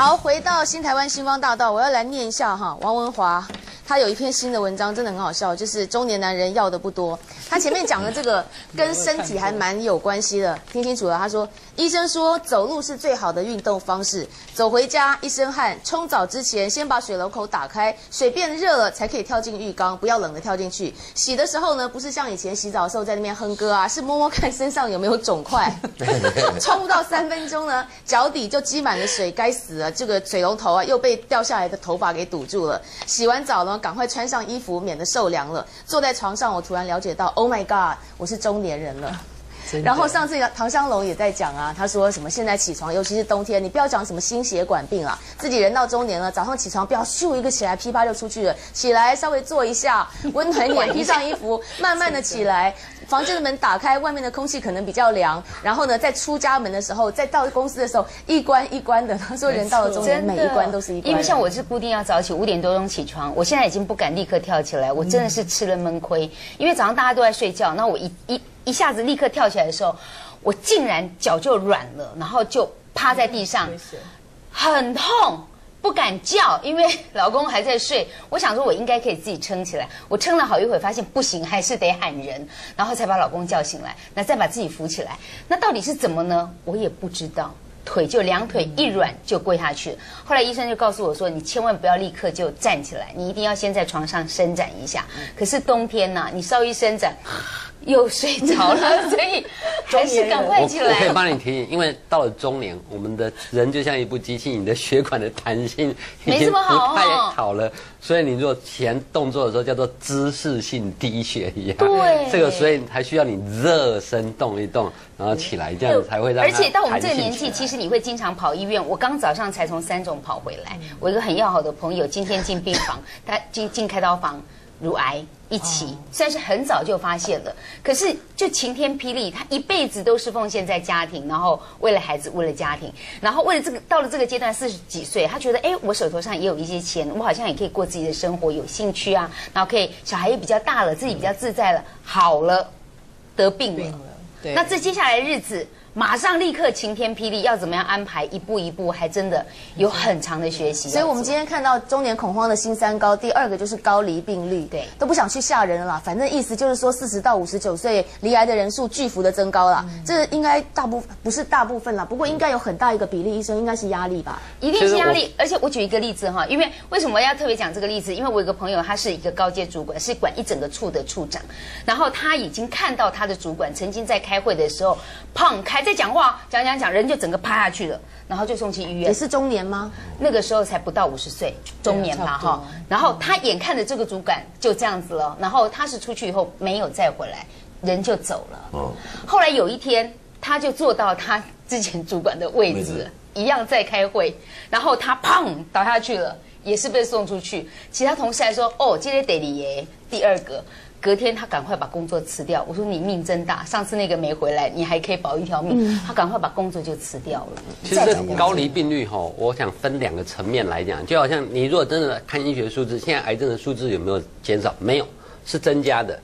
好，回到新台湾星光大道，我要来念一下哈，王文华。他有一篇新的文章，真的很好笑，就是中年男人要的不多。他前面讲的这个跟身体还蛮有关系的，听清楚了。他说，医生说走路是最好的运动方式。走回家一身汗，冲澡之前先把水龙头打开，水变热了才可以跳进浴缸，不要冷的跳进去。洗的时候呢，不是像以前洗澡的时候在那边哼歌啊，是摸摸看身上有没有肿块。冲不到三分钟呢，脚底就积满了水，该死了，这个水龙头啊又被掉下来的头发给堵住了。洗完澡呢。赶快穿上衣服，免得受凉了。坐在床上，我突然了解到，Oh my God，我是中年人了。然后上次唐湘龙也在讲啊，他说什么现在起床，尤其是冬天，你不要讲什么心血管病啊，自己人到中年了，早上起床不要咻一个起来，噼啪就出去了。起来稍微坐一下，温暖一点，披上衣服，慢慢的起来。房间的门打开，外面的空气可能比较凉。然后呢，在出家门的时候，再到公司的时候，一关一关的。他说，人到了中年，每一关都是一关。因为像我是固定要早起五点多钟起床，我现在已经不敢立刻跳起来，我真的是吃了闷亏。因为早上大家都在睡觉，那我一一一下子立刻跳起来的时候，我竟然脚就软了，然后就趴在地上，很痛。不敢叫，因为 老公还在睡。我想说，我应该可以自己撑起来。我撑了好一会发现不行，还是得喊人，然后才把老公叫醒来，那再把自己扶起来。那到底是怎么呢？我也不知道。腿就两腿一软就跪下去。后来医生就告诉我说：“你千万不要立刻就站起来，你一定要先在床上伸展一下。”可是冬天呢，你稍一伸展。又睡着了，所以 还是赶快起来。我可以帮你提醒，因为到了中年，我们的人就像一部机器，你的血管的弹性 没这么好，太好了。所以你如果前动作的时候叫做姿势性低血压，对，这个所以还需要你热身动一动，然后起来，这样才会让。而且到我们这个年纪，其实你会经常跑医院。我刚早上才从三种跑回来，我一个很要好的朋友今天进病房，他进进开刀房。乳癌一起，算是很早就发现了。可是就晴天霹雳，他一辈子都是奉献在家庭，然后为了孩子，为了家庭，然后为了这个，到了这个阶段四十几岁，他觉得，哎，我手头上也有一些钱，我好像也可以过自己的生活，有兴趣啊，然后可以小孩也比较大了，自己比较自在了，好了，得病了。对，那这接下来日子。马上立刻晴天霹雳，要怎么样安排？一步一步，还真的有很长的学习。所以我们今天看到中年恐慌的新三高，第二个就是高离病率，对，都不想去吓人了啦。反正意思就是说，四十到五十九岁离癌的人数巨幅的增高了。这应该大部不是大部分了，不过应该有很大一个比例，医生应该是压力吧？一定是压力。而且我举一个例子哈，因为为什么要特别讲这个例子？因为我有个朋友，他是一个高阶主管，是管一整个处的处长，然后他已经看到他的主管曾经在开会的时候，砰还在讲话讲讲。讲讲人就整个趴下去了，然后就送去医院。也是中年吗？那个时候才不到五十岁，中年吧哈。然后他眼看着这个主管就这样子了，然后他是出去以后没有再回来，人就走了。哦。后来有一天，他就坐到他之前主管的位置，一样在开会，然后他砰倒下去了，也是被送出去。其他同事还说：“哦，今天得你耶，第二个。”隔天他赶快把工作辞掉。我说你命真大，上次那个没回来，你还可以保一条命。他赶快把工作就辞掉了。其实高离病率哈，我想分两个层面来讲，就好像你如果真的看医学数字，现在癌症的数字有没有减少？没有，是增加的。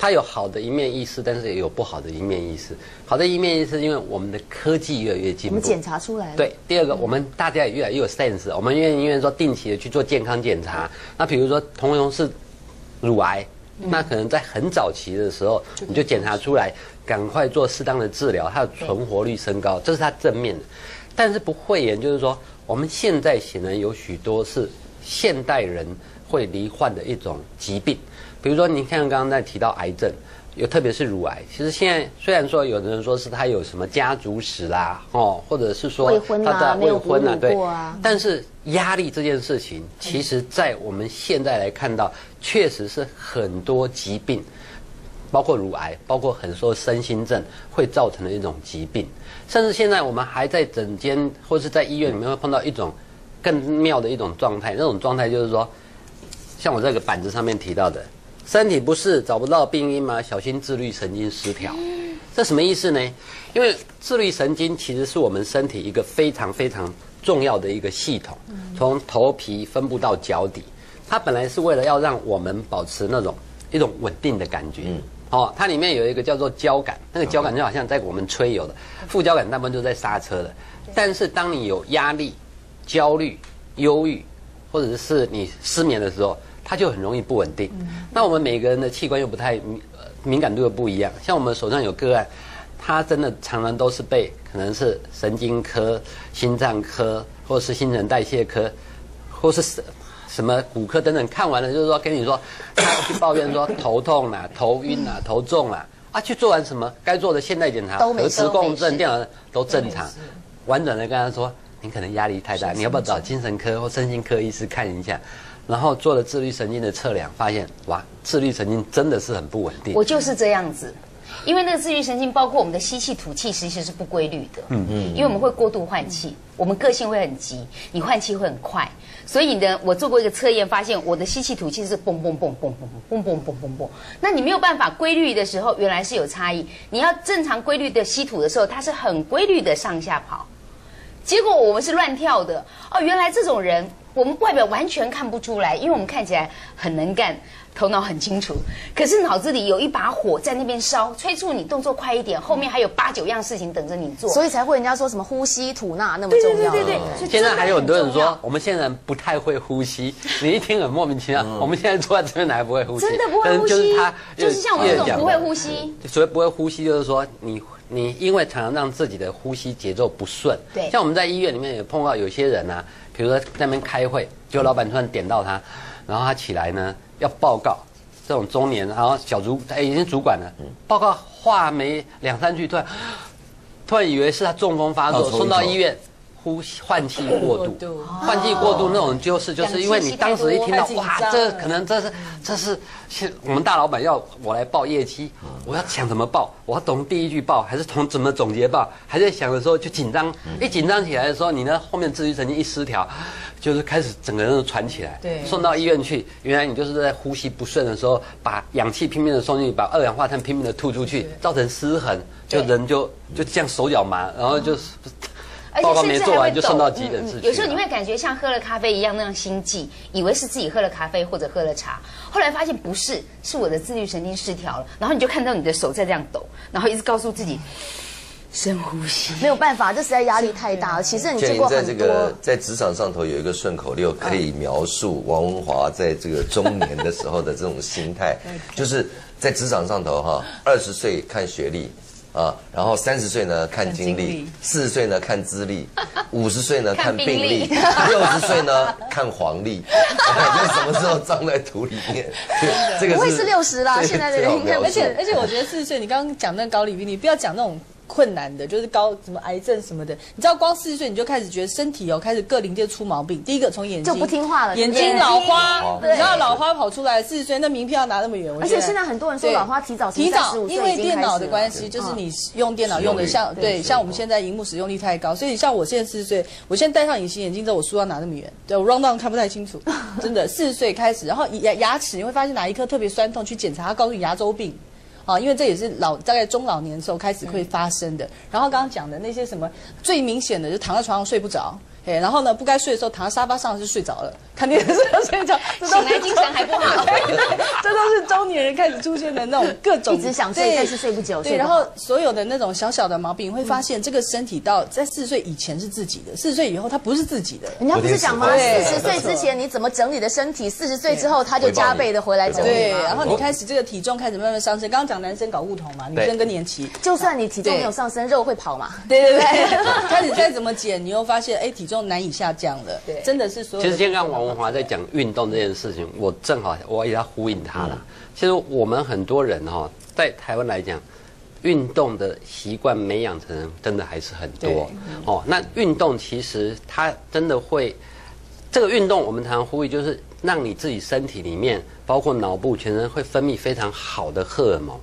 它有好的一面意思，但是也有不好的一面意思。好的一面意思，因为我们的科技越来越进步，我们检查出来了。对，第二个，我们大家也越来越有 sense，我们愿意愿意说定期的去做健康检查。那比如说，同样是乳癌。那可能在很早期的时候，你就检查出来，赶快做适当的治疗，它的存活率升高，这是它正面的。但是不会言就是说，我们现在显然有许多是现代人会罹患的一种疾病，比如说你看刚刚在提到癌症。有特别是乳癌，其实现在虽然说有的人说是他有什么家族史啦，哦，或者是说他的未婚啊，对，但是压力这件事情，其实在我们现在来看到，确实是很多疾病，包括乳癌，包括很多身心症会造成的一种疾病，甚至现在我们还在诊间或是在医院里面会碰到一种更妙的一种状态，那种状态就是说，像我这个板子上面提到的。身体不适找不到病因吗？小心自律神经失调，这什么意思呢？因为自律神经其实是我们身体一个非常非常重要的一个系统，从头皮分布到脚底，它本来是为了要让我们保持那种一种稳定的感觉。哦，它里面有一个叫做交感，那个交感就好像在我们吹油的，副交感大部分就在刹车的。但是当你有压力，焦虑、忧郁，或者是你失眠的时候，它就很容易不稳定。那我们每个人的器官又不太敏呃敏感度又不一样，像我们手上有个案，他真的常常都是被可能是神经科、心脏科，或是新陈代谢科，或是什什么骨科等等看完了，就是说跟你说，他去抱怨说头痛啦、头晕啦、头重啦，啊，去做完什么该做的现代检查、核磁共振、电脑都正常，婉转的跟他说，你可能压力太大，你要不要找精神科或身心科医师看一下？然后做了自律神经的测量，发现哇，自律神经真的是很不稳定。我就是这样子。因为那个自律神经包括我们的吸气、吐气，其实是不规律的。嗯嗯。因为我们会过度换气，我们个性会很急，你换气会很快。所以呢，我做过一个测验，发现我的吸气、吐气是嘣嘣嘣嘣嘣嘣嘣嘣嘣嘣。那你没有办法规律的时候，原来是有差异。你要正常规律的吸吐的时候，它是很规律的上下跑。结果我们是乱跳的哦，原来这种人我们外表完全看不出来，因为我们看起来很能干，头脑很清楚，可是脑子里有一把火在那边烧，催促你动作快一点，后面还有八九样事情等着你做。所以才会人家说什么呼吸吐纳那么重要。对对对对，现在还有很多人说，我们现在人不太会呼吸，你一听很莫名其妙。我们现在坐在这边还不会呼吸，真的不会呼吸是就是吸他，就是像我这种不会呼吸。所谓不会呼吸，就是说你你因为常常让自己的呼吸节奏不顺。对像我们在医院里面也碰到有些人啊，比如说在那边开会，结果老板突然点到他，然后他起来呢要报告，这种中年，然后小主哎已经主管了，报告话没两三句，突然 突然以为是他中风发作，送到医院。呼吸换气过度，度。换气过度那种就是就是因为你当时一听到哇，这可能这是这是现我们大老板要我来报业绩，我要想怎么报，我要从第一句报，还是从怎么总结报，还在想的时候就紧张，一紧张起来的时候，你呢后面自律神经一失调，就是开始整个人都喘起来，对。送到医院去，原来你就是在呼吸不顺的时候，把氧气拼命的送进去，把二氧化碳拼命的吐出去，造成失衡，就人就就这样手脚麻，然后就是。而且甚至还会抖完就送到急诊室有时候你会感觉像喝了咖啡一样那样心悸，以为是自己喝了咖啡或者喝了茶，后来发现不是，是我的自律神经失调了。然后你就看到你的手在这样抖，然后一直告诉自己深呼吸。没有办法，这实在压力太大了。其实你见过很在这个多，在职场上头有一个顺口溜，可以描述王文华在这个中年的时候的这种心态，就是在职场上头哈，二十岁看学历。啊，然后三十岁呢看经历四十岁呢看资历，五十岁呢看病历历，六十岁呢看黄历，就什么时候葬在土里面？这个不会是六十啦现在的人而且而且，我觉得四十岁，你刚刚讲那个高礼宾，你不要讲那种困难的，就是高什么癌症什么的。你知道，光四十岁你就开始觉得身体哦开始各零件出毛病。第一个从眼睛就不听话了眼睛老花，你知道老花跑出来，四十岁那名片要拿那么远。而且现在很多人说老花提早提早，因为电脑的关系，就是你用电脑用的像对对，像我们现在荧幕使用率太高，所以像我现在四十岁，我现在戴上隐形眼镜之后，我书要拿那么远，对我 round down 看不太清楚，真的四十岁开始，然后牙牙齿你会发现哪一颗特别酸痛，去检查，他告诉你牙周病。啊，因为这也是老大概中老年的时候开始会发生的。然后刚刚讲的那些什么最明显的，就躺在床上睡不着，哎，然后呢不该睡的时候躺在沙发上就睡着了，看电视要睡着，这都是醒来精神还不好 这都是中年人开始出现的那种 各种一直想睡对但是睡不久对，然后所有的那种小小的毛病，你会发现这个身体到在四十岁以前是自己的，四十岁以后它不是自己的。人家不是讲吗？对四十岁之前你怎么整理的身体，四十岁之后他就加倍的回来整理对，然后你开始这个体重开始慢慢上升。刚刚讲男生搞不同嘛，女生更年期。就算你体重没有上升，肉会跑嘛。对对对，开始再怎么减，你又发现哎体重难以下降了。对真的是所有。其实今天刚王文华在讲运动这件事情，我正好我也要呼应他了。其实我们很多人哈、在台湾来讲，运动的习惯没养成人真的还是很对多哦。那运动其实它真的会，这个运动我们常常呼吁，就是让你自己身体里面，包括脑部、全身会分泌非常好的荷尔蒙。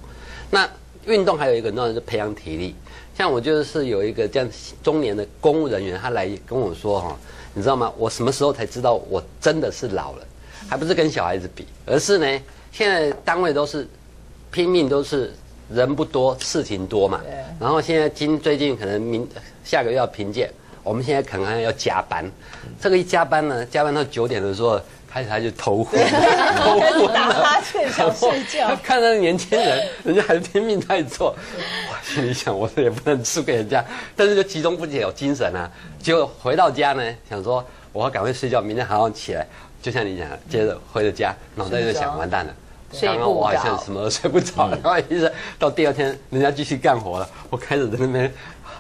那运动还有一个很重要的是培养体力。像我就是有一个这样中年的公务人员，他来跟我说哈，你知道吗？我什么时候才知道我真的是老了？还不是跟小孩子比，而是呢，现在单位都是拼命，都是人不多，事情多嘛。然后现在今最近可能明下个月要评鉴，我们现在可能还要加班。这个一加班呢，加班到九点的时候，开始他就头昏，头昏打了哈欠想睡觉。他看到年轻人，人家还拼命在做，我心里想，我也不能输给人家，但是就集中不起有精神啊。结果回到家呢，想说我要赶快睡觉，明天还要起来。就像你讲的，接着回了家，脑袋就想完蛋了。刚刚我好像什么都睡不着，然后一直到第二天，人家继续干活了，我开始在那边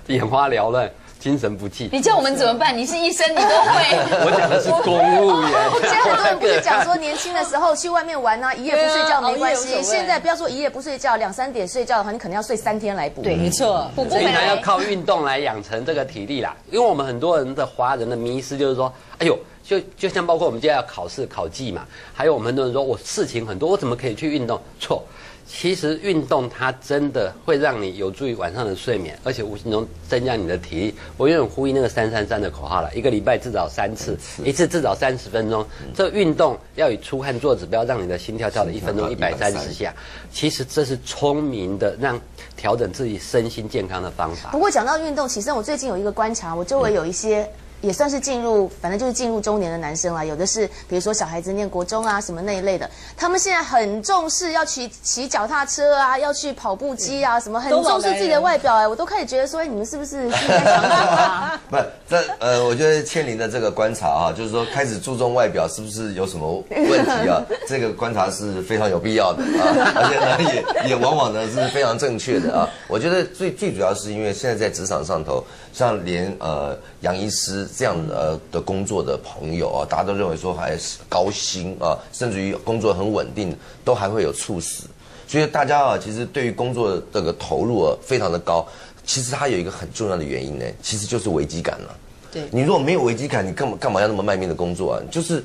眼花缭乱，精神不济。你叫我们怎么办？你是医生，你都会。我讲的是公务员。现在很多人不是讲说年轻的时候去外面玩啊，一夜不睡觉没关系。现在不要说一夜不睡觉，两三点睡觉的话，你可能要睡三天来补。对没错，补不回所以还要。靠运动来养成这个体力啦。因为我们很多人的华人的迷失就是说，哎呦，就就像包括我们今天要考试考绩嘛，还有我们很多人说我事情很多，我怎么可以去运动？错。其实运动它真的会让你有助于晚上的睡眠，而且无形中增加你的体力。我永远呼应那个三三三的口号了，一个礼拜至少三次，一次至少三十分钟。这运动要以出汗做指标，让你的心跳跳的一分钟一百三十下。其实这是聪明的，让调整自己身心健康的方法不。过讲到运动，其实我最近有一个观察，我周围有一些。也算是进入，反正就是进入中年的男生啦。有的是，比如说小孩子念国中啊什么那一类的，他们现在很重视要骑骑脚踏车啊，要去跑步机啊，什么很重视自己的外表哎、我都开始觉得说，哎，你们是不是是不是在想什么啊？不，这呃，我觉得倩玲的这个观察啊，就是说开始注重外表是不是有什么问题啊？这个观察是非常有必要的啊，而且呢，也也往往呢是非常正确的啊。我觉得最最主要是因为现在在职场上头，像连呃杨医师这样呃的工作的朋友啊，大家都认为说还是高薪啊，甚至于工作很稳定，都还会有猝死。所以大家啊，其实对于工作的这个投入啊，非常的高。其实它有一个很重要的原因呢，其实就是危机感了、对你如果没有危机感，你干嘛干嘛要那么卖命的工作啊？就是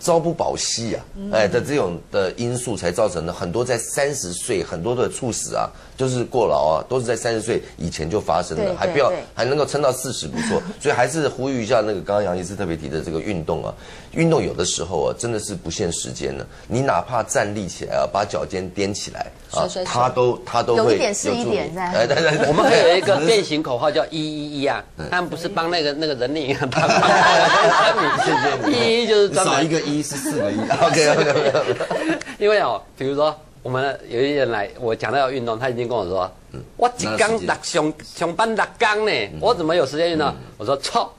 朝不保夕啊，嗯。哎的这种的因素才造成的很多在三十岁很多的猝死啊，就是过劳啊，都是在三十岁以前就发生的，还不要还能够撑到四十不错。所以还是呼吁一下那个刚刚杨医师特别提的这个运动啊，运动有的时候啊真的是不限时间的，你哪怕站立起来啊，把脚尖踮起来啊甩甩，手它都他都会有一点是一点在。哎对对对，我们还有一个 变形口号叫一一一啊，他们不是帮那个那个人力银行帮 帮谢谢你。一一就是专少一个一是四个一，OK OK OK。因为哦，比如说我们有一些人来，我讲到要运动，他已经跟我说，我一刚打熊熊班打刚呢，我怎么有时间运动？我说错，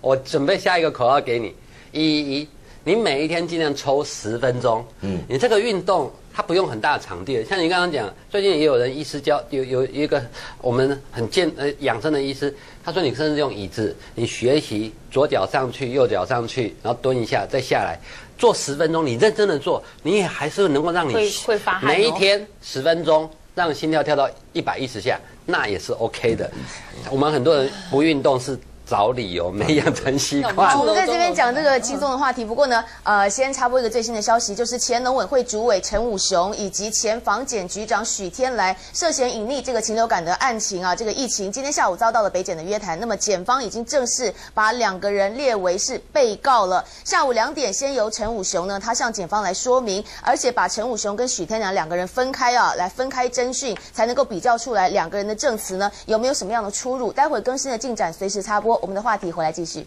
我准备下一个口号给你，一一一，你每一天尽量抽十分钟，嗯，你这个运动。它不用很大的场地，像你刚刚讲，最近也有人医师教有有一个我们很健呃养生的医师，他说你甚至用椅子，你学习左脚上去，右脚上去，然后蹲一下，再下来，做十分钟，你认真的做，你也还是能够让你会会发汗哦每一天十分钟，让心跳跳到一百一十下，那也是 OK 的。我们很多人不运动是找理由，没养成习惯，我。们在这边讲这个轻松的话题。不过呢，呃，先插播一个最新的消息，就是前农委会主委陈武雄以及前防检局长许天来涉嫌隐匿这个禽流感的案情啊，这个疫情今天下午遭到了北检的约谈。那么检方已经正式把两个人列为是被告了。下午两点，先由陈武雄呢，他向检方来说明，而且把陈武雄跟许天良两个人分开啊，来分开侦讯，才能够比较出来两个人的证词呢有没有什么样的出入。待会更新的进展随时插播。我们的话题回来继续。